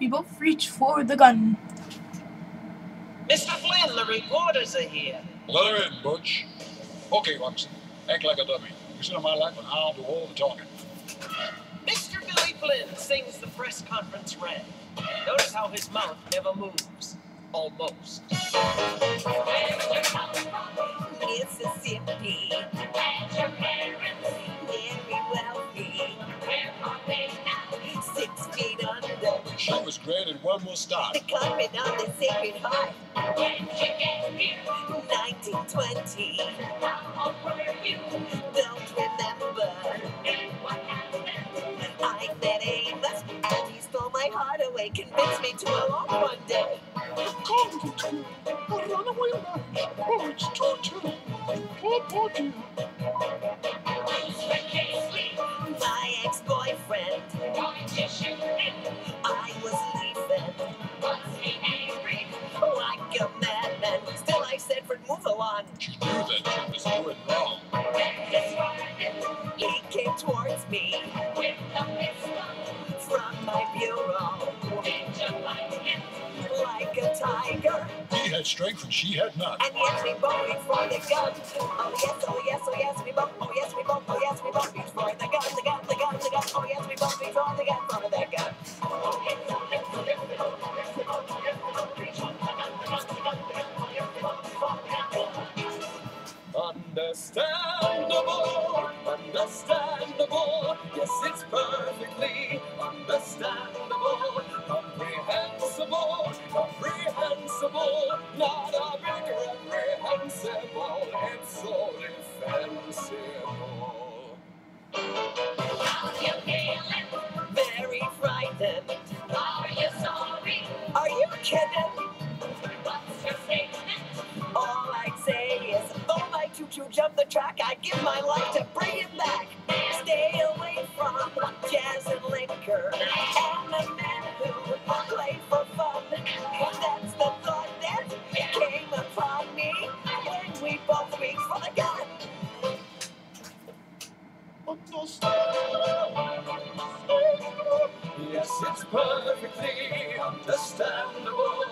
We both reach for the gun. Mr. Flynn, the reporters are here. Let her in, Butch. Okay, Watson. Act like a dummy. You sit on my lap and I'll do all the talking. Mr. Billy Flynn sings the press conference red. Notice how his mouth never moves. Almost. She was great and one will start. The convent of the Sacred Heart. 1920. Don't remember. I met Amos and he stole my heart away. Convinced me to alone one day. Convict school. A runaway marriage. Oh, it's torture. Poor, poor dear. My ex-boyfriend. A. Still I said, Fred, move along. She knew that she was doing wrong. He came towards me with a pistol from my bureau like a tiger, He had strength and she had none. and yes, we both reached for the gun. Oh yes, oh yes, oh yes, we both, oh yes, we both, oh yes, we both reached for the gun, the gun, the gun, the gun. Oh yes, we both reached for the gun, Understandable, understandable. Yes, it's perfectly understandable, comprehensible, comprehensible. Not a bit reprehensible. It's so defensible. give my life to bring it back. Stay away from jazz and liquor and the men who play for fun. And That's the thought that came upon me when we both reached for the gun. Yes, it's perfectly understandable.